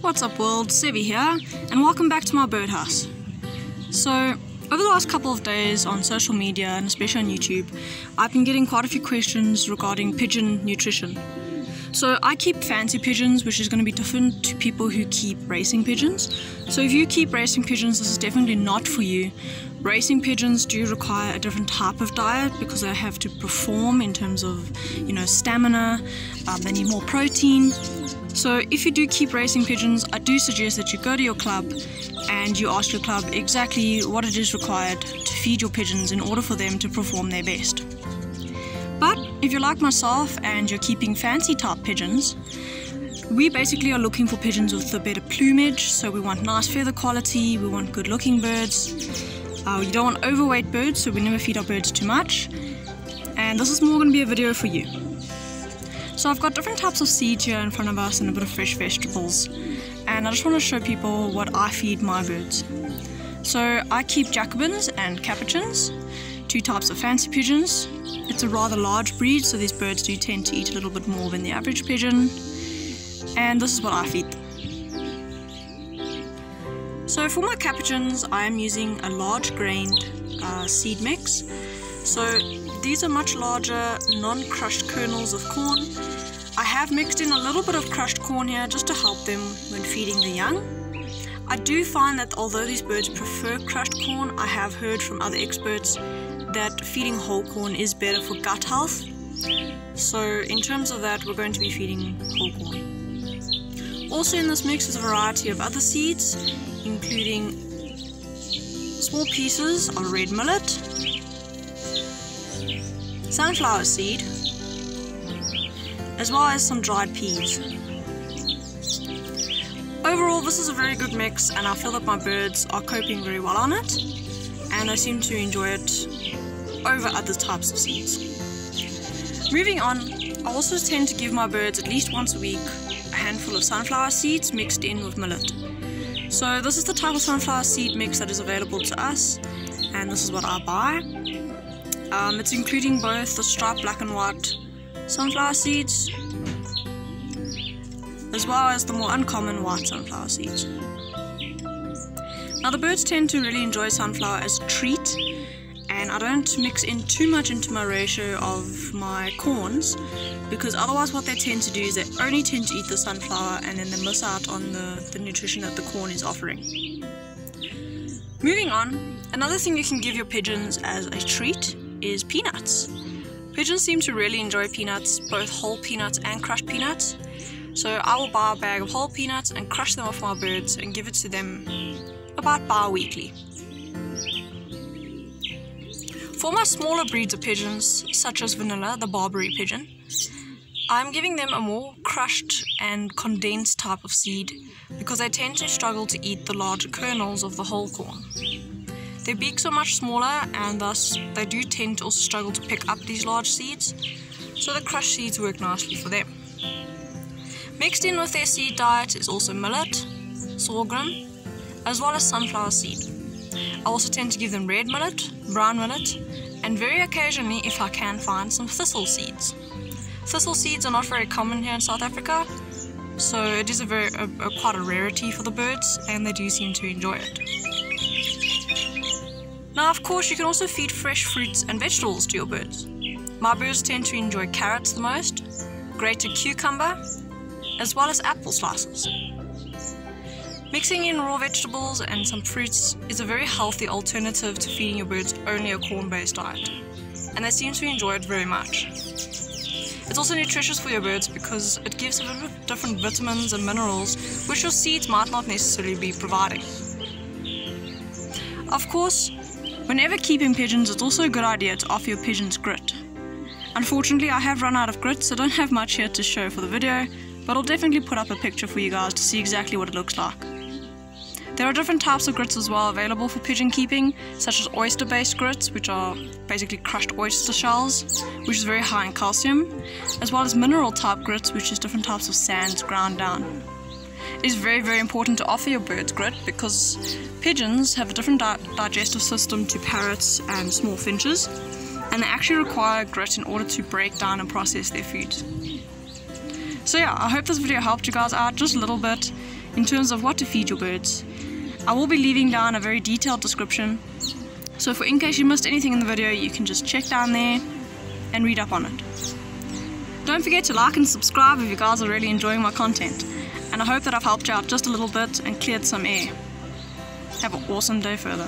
What's up world, Sevvy here, and welcome back to my birdhouse. So, over the last couple of days on social media and especially on YouTube, I've been getting quite a few questions regarding pigeon nutrition. So I keep fancy pigeons, which is going to be different to people who keep racing pigeons. So if you keep racing pigeons, this is definitely not for you. Racing pigeons do require a different type of diet because they have to perform in terms of, you know, stamina. Um, they need more protein. So if you do keep racing pigeons, I do suggest that you go to your club and you ask your club exactly what it is required to feed your pigeons in order for them to perform their best. But if you're like myself and you're keeping fancy type pigeons, we basically are looking for pigeons with a better plumage, so we want nice feather quality, we want good looking birds. Uh, you don't want overweight birds, so we never feed our birds too much. And this is more going to be a video for you. So I've got different types of seeds here in front of us and a bit of fresh vegetables. And I just want to show people what I feed my birds. So I keep Jacobins and Capuchins, two types of fancy pigeons. It's a rather large breed, so these birds do tend to eat a little bit more than the average pigeon. And this is what I feed them. So for my capuchins, I am using a large grained uh, seed mix. So these are much larger, non-crushed kernels of corn. Have mixed in a little bit of crushed corn here just to help them when feeding the young. I do find that although these birds prefer crushed corn, I have heard from other experts that feeding whole corn is better for gut health. So in terms of that, we're going to be feeding whole corn. Also in this mix is a variety of other seeds, including small pieces of red millet, sunflower seed, as well as some dried peas. Overall, this is a very good mix and I feel that my birds are coping very well on it and they seem to enjoy it over other types of seeds. Moving on, I also tend to give my birds at least once a week a handful of sunflower seeds mixed in with millet. So this is the type of sunflower seed mix that is available to us and this is what I buy. Um, it's including both the striped black and white sunflower seeds as well as the more uncommon white sunflower seeds. Now the birds tend to really enjoy sunflower as a treat and I don't mix in too much into my ratio of my corns because otherwise what they tend to do is they only tend to eat the sunflower and then they miss out on the, the nutrition that the corn is offering. Moving on, another thing you can give your pigeons as a treat is peanuts. Pigeons seem to really enjoy peanuts, both whole peanuts and crushed peanuts. So I will buy a bag of whole peanuts and crush them off my birds and give it to them about bi-weekly. For my smaller breeds of pigeons, such as Vanilla, the Barbary pigeon, I'm giving them a more crushed and condensed type of seed because they tend to struggle to eat the larger kernels of the whole corn. Their beaks are much smaller and thus they do tend to also struggle to pick up these large seeds, so the crushed seeds work nicely for them. Mixed in with their seed diet is also millet, sorghum, as well as sunflower seed. I also tend to give them red millet, brown millet, and very occasionally, if I can find, some thistle seeds. Thistle seeds are not very common here in South Africa, so it is a very a, a, quite a rarity for the birds, and they do seem to enjoy it. Now, of course, you can also feed fresh fruits and vegetables to your birds. My birds tend to enjoy carrots the most, grated cucumber, as well as apple slices. Mixing in raw vegetables and some fruits is a very healthy alternative to feeding your birds only a corn-based diet, and they seem to enjoy it very much. It's also nutritious for your birds because it gives a little different vitamins and minerals which your seeds might not necessarily be providing. Of course, Whenever keeping pigeons, it's also a good idea to offer your pigeons grit. Unfortunately, I have run out of grit, so I don't have much here to show for the video, but I'll definitely put up a picture for you guys to see exactly what it looks like. There are different types of grits as well available for pigeon keeping, such as oyster-based grits, which are basically crushed oyster shells, which is very high in calcium, as well as mineral type grits, which is different types of sands ground down it is very, very important to offer your birds grit because pigeons have a different di digestive system to parrots and small finches, and they actually require grit in order to break down and process their food. So yeah, I hope this video helped you guys out just a little bit in terms of what to feed your birds. I will be leaving down a very detailed description, so for in case you missed anything in the video, you can just check down there and read up on it. Don't forget to like and subscribe if you guys are really enjoying my content and I hope that I've helped you out just a little bit and cleared some air. Have an awesome day further.